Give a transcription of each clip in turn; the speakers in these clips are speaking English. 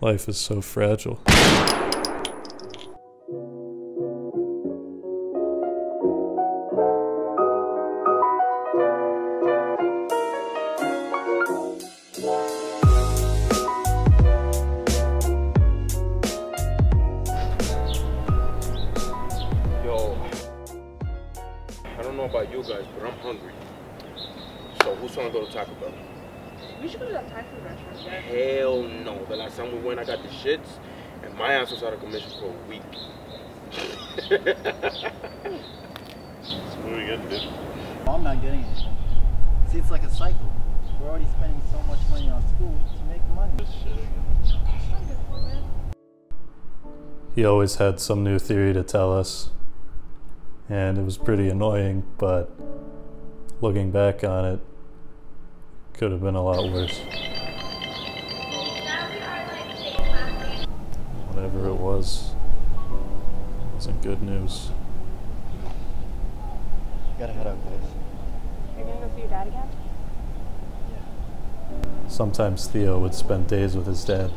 Life is so fragile. Yo, I don't know about you guys, but I'm hungry. So who's gonna go to Taco Bell? We should go to that Thai food restaurant. Yeah. Hell no. The last time we went, I got the shits, and my ass was out of commission for a week. What are we getting, dude? I'm not getting anything. See, it's like a cycle. We're already spending so much money on school to make money. He always had some new theory to tell us, and it was pretty annoying, but looking back on it, could have been a lot worse. Whatever it was, wasn't good news. Gotta head out, guys. You're gonna go see your dad again? Yeah. Sometimes Theo would spend days with his dad,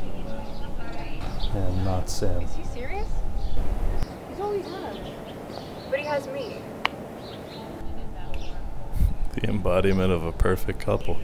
and not Sam. Is he serious? He's all always had. But he has me. The embodiment of a perfect couple.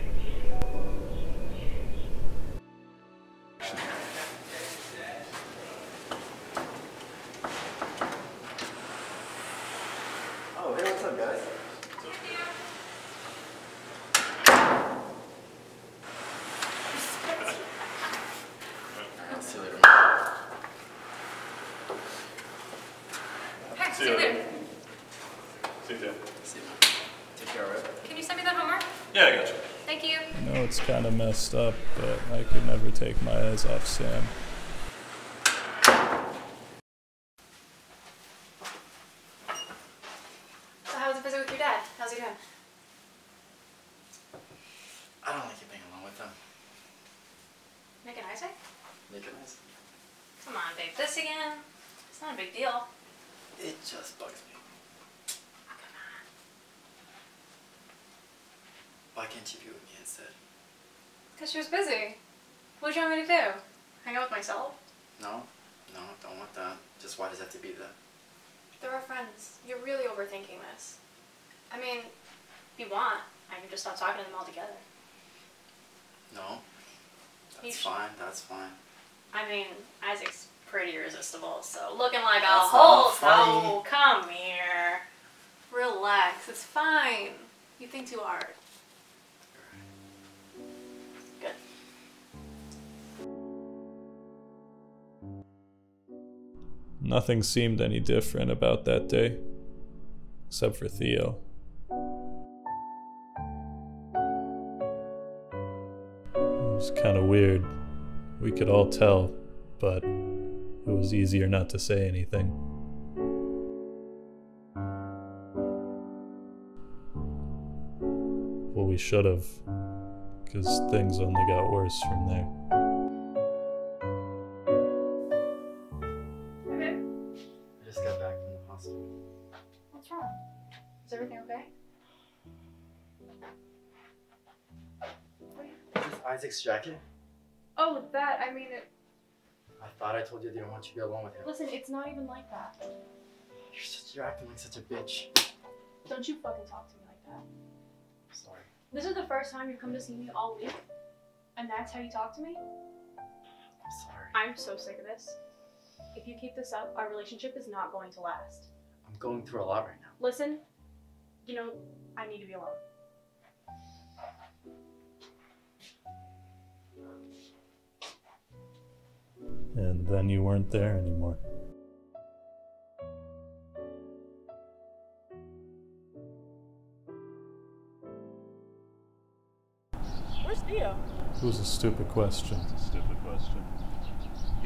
Yeah, I got you. Thank you. I know it's kind of messed up, but I could never take my eyes off Sam. So how was the visit with your dad? How's he doing? I don't like you being alone with them. Nick and Isaac? Make it nice. Come on, babe. This again? It's not a big deal. It just bugs me. Come on. Why can't you be with me instead? Because she was busy. What do you want me to do? Hang out with myself? No? No, don't want that. Just why does it have to be that? They're our friends. You're really overthinking this. I mean, if you want, I can just stop talking to them altogether. No? That's fine, that's fine. I mean, Isaac's pretty irresistible, so looking like a That's whole not. Oh, come here. Relax. It's fine. You think too hard. Nothing seemed any different about that day, except for Theo. It was kind of weird. We could all tell, but it was easier not to say anything. Well, we should have, because things only got worse from there. Just got back from the hospital. What's wrong? Is everything okay? Is this Isaac's jacket? Oh, that, I mean, it, I thought I told you I didn't want you to be alone with him. listen, it's not even like that. You're, such, you're acting like such a bitch. Don't you fucking talk to me like that. Sorry. This is the first time you've come to see me all week, and that's how you talk to me? I'm sorry. I'm so sick of this. If you keep this up, our relationship is not going to last. I'm going through a lot right now. Listen, you know, I need to be alone. And then you weren't there anymore. Where's Theo? It was a stupid question. Stupid question.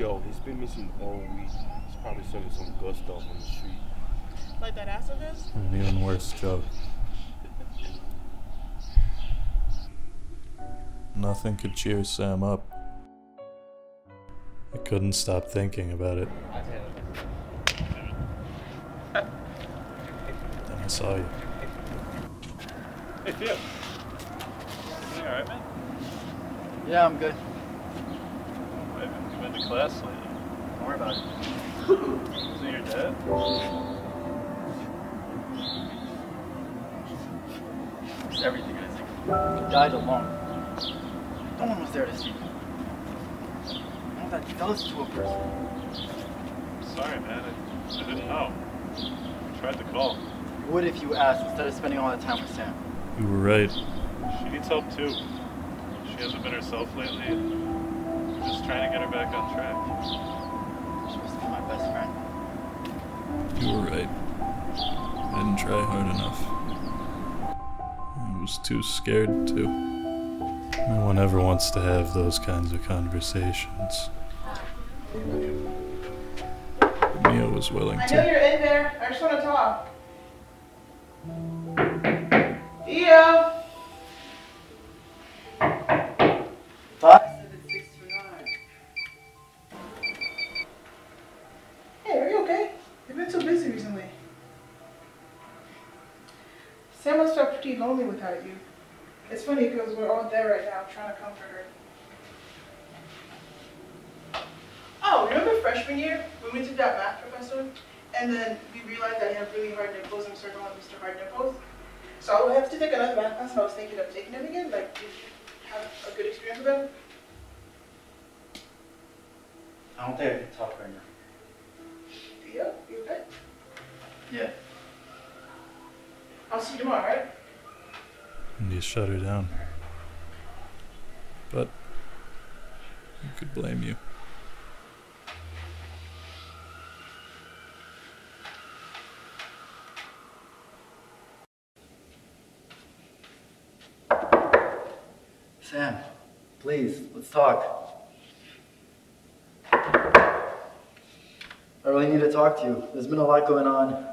Yo, he's been missing all week. He's probably selling some good stuff on the street. Like that ass of his? An even worse joke. Nothing could cheer Sam up. I couldn't stop thinking about it. Then I saw you. Hey, Theo. You alright, man? Yeah, I'm good. I haven't been to in class lately. Don't worry about it. Is it your dad? It's everything, Isaac. He died alone. No one was there to see him. All that does to a person. Sorry, man. I, I didn't know. I tried to call. You would if you asked instead of spending all that time with Sam. You were right. She needs help too. She hasn't been herself lately, and I'm just trying to get her back on track. You're supposed to be my best friend. You were right. I didn't try hard enough. I was too scared to. No one ever wants to have those kinds of conversations. Mia was willing I know to. you're in there. I just want to talk. Theo. Must felt pretty lonely without you. It's funny because we're all there right now trying to comfort her. Oh, remember freshman year when we took that math professor? And then we realized that he had really hard nipples started calling him Mr. Hard Nipples? So I will have to take another math class and I was thinking of taking him again. Like, did you have a good experience with him? I don't think I can talk right now. Theo, you okay? Yeah. I'll see you tomorrow, right? And you shut her down. But who could blame you? Sam, please, let's talk. I really need to talk to you. There's been a lot going on.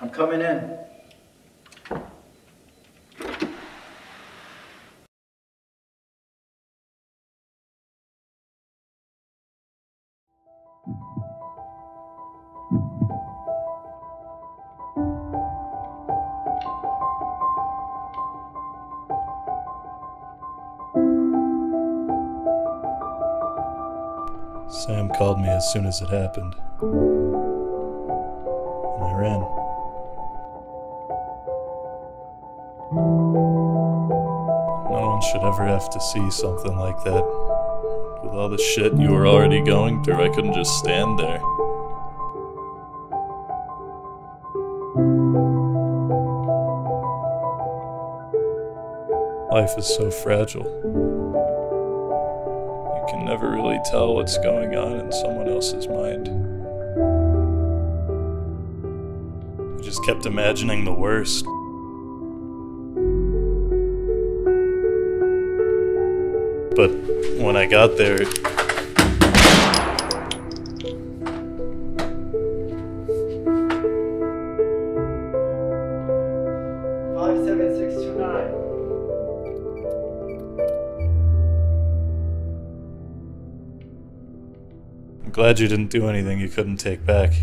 I'm coming in. Sam called me as soon as it happened. And I ran. No one should ever have to see something like that. With all the shit you were already going through, I couldn't just stand there. Life is so fragile. You can never really tell what's going on in someone else's mind. I just kept imagining the worst. But when I got there, Five, seven, six, two, nine. I'm glad you didn't do anything you couldn't take back.